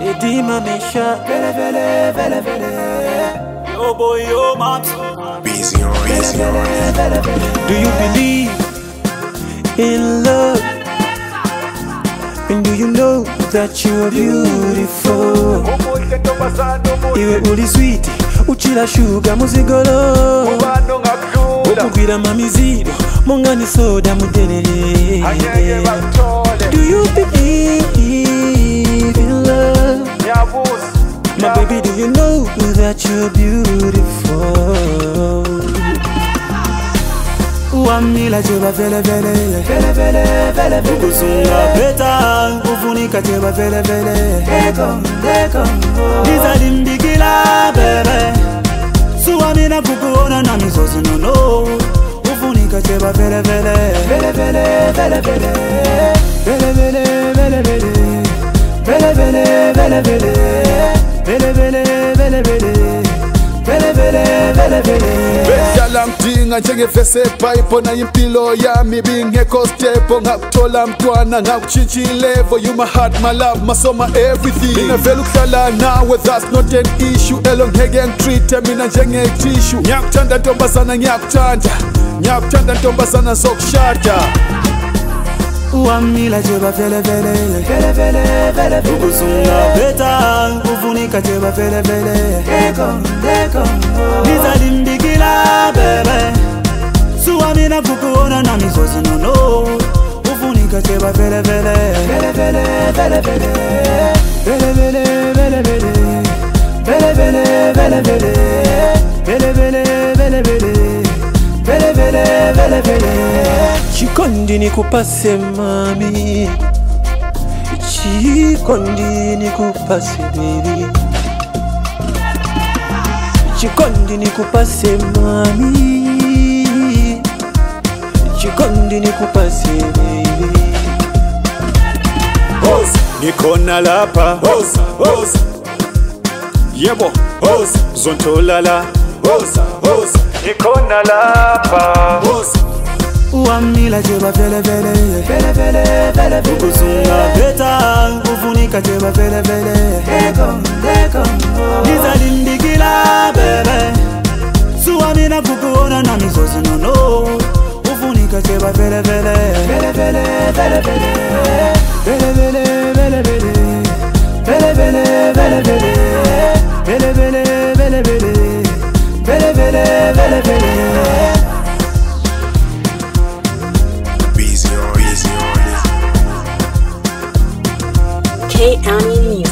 Edima Mesha Vele vele vele vele Yo boy, oh, yo maps. Busy on, busy on. vele vele Do you believe in love? And do you know that you're beautiful? Umuke tobasana umuke Iwe uli sweet, uchila sugar muzigolo Mubano ngakula okugwira mamiziro mungani soda muderere Do you believe in love? My baby, do you know that you're beautiful? Wamila jeba vele vele Vele vele vele vele. Kufunika jeba vele vele. Oh. Nizalimbikila bebe Suwamina kukuona na mizozi nono Ufunika jeba vele vele. Vele vele vele vele. Vele vele vele vele Vele vele vele. Vele vele vele vele. Bedlala ngidinga njengevese epipe nayo impilo yami bingekho stepo ngakuthola mntwana ngakutshintsha ilevo you my heart my love my everything. Mina vele ukuhlala nawe that's not an issue. Elo ngeke ngitreat mina njengetishu ngiyakuthanda ntombazana ngiyakuthanda. Ngiyakuthanda ntombazana sokushada Wamila jeba vele vele Vele vele vele vele. Kusunga peta kufunika jeba vele vele. Deko deko oh. Nizalimbikila bebe. Suwamina kukuona na mizozi nono Ufunika jeba vele Chikondi nikupase mami, chikondi nikupase baby, chikondi nikupase mami, chikondi nikupase baby. Oza, nikona lapa, oza, oza, yebo, oza, zontolala, oza, oza, nikona lapa, oza uamila jeba velevele ukuzunga beta kufunika jeba velevele nizalindikila bebe suwamina kukuona na mizozi nono ufunika jeba velevele Busy on. Music.